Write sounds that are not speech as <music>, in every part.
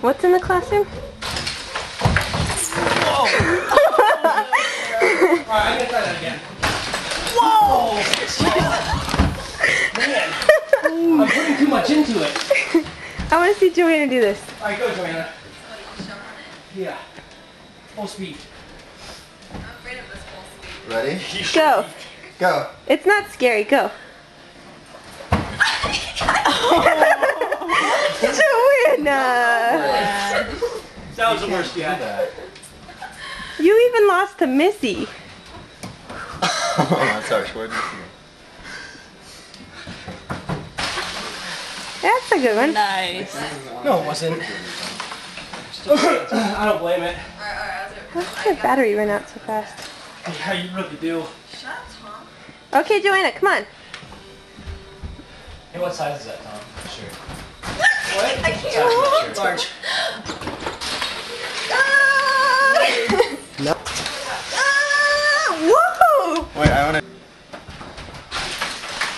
What's in the classroom? <laughs> Alright, I'm gonna try that again. Whoa! Man, I'm putting too much into it. <laughs> I want to see Joanna do this. Alright, go Joanna. Yeah. Full speed. I'm afraid of this full speed. Ready? Go. Go. It's not scary. Go. That was the worst you had. You even lost to Missy. <laughs> oh, sorry, Schwartz. That's a good one. Nice. No, it wasn't. <coughs> I don't blame it. Alright, alright, How did your battery run out so fast? Yeah, you really do. Shut up, Tom. Okay, Joanna, come on. Hey, what size is that, Tom? Sure. What? I can't. Large. No. Ah, whoa! Wait, I wanna.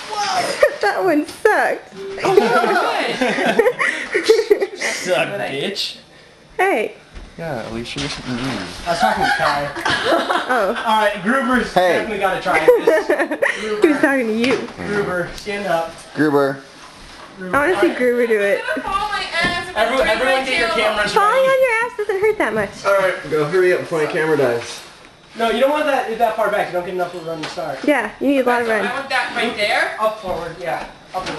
Whoa! <laughs> that one sucked. <laughs> Suck, bitch. hey. Yeah, Alicia, you're something mean. Mm-hmm. I was talking to Kai. <laughs> Oh. Alright, Gruber's Hey. definitely gotta try this. he was Gruber, talking to you. Gruber, stand up. Gruber. Gruber. I want to see Alright. Gruber do it. I'm gonna fall on my ass. Everyone, everyone get your cameras Falling ready. on your ass doesn't hurt that much. Alright, go hurry up before my camera dies. No, you don't want that that far back. You don't get enough of a run to start. Yeah, you need a lot of I run. want that right there. Up forward, yeah. Up and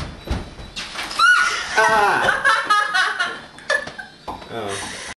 Oh. Ah!